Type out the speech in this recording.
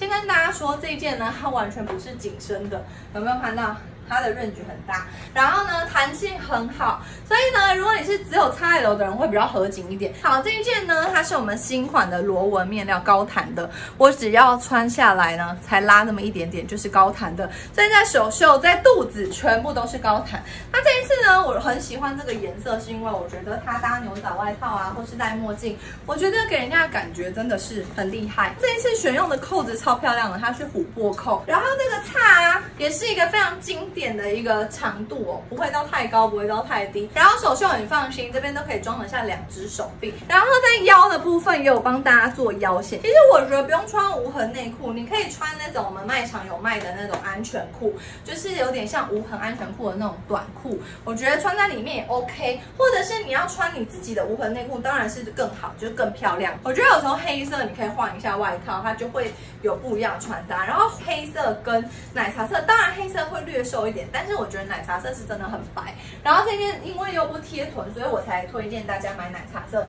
先跟大家说，这一件呢，它完全不是紧身的，有没有看到？它的 range 很大，然后呢弹性很好，所以呢，如果你是只有 XL 的人，会比较合紧一点。好，这一件呢，它是我们新款的螺纹面料高弹的，我只要穿下来呢，才拉那么一点点，就是高弹的。所以在手袖、在肚子全部都是高弹。那这一次呢，我很喜欢这个颜色，是因为我觉得它搭牛仔外套啊，或是戴墨镜，我觉得给人家的感觉真的是很厉害。这一次选用的扣子超漂亮的，它是琥珀扣，然后这个叉啊，也是一个非常经典。点的一个长度哦，不会到太高，不会到太低。然后手袖很放心，这边都可以装得下两只手臂。然后在腰的部分也有帮大家做腰线。其实我觉得不用穿无痕内裤，你可以穿那种我们卖场有卖的那种安全裤，就是有点像无痕安全裤的那种短裤。我觉得穿在里面也 OK。或者是你要穿你自己的无痕内裤，当然是更好，就是更漂亮。我觉得有时候黑色你可以换一下外套，它就会有不一样穿搭。然后黑色跟奶茶色，当然黑色会略瘦。一点，但是我觉得奶茶色是真的很白，然后这件因为又不贴臀，所以我才推荐大家买奶茶色。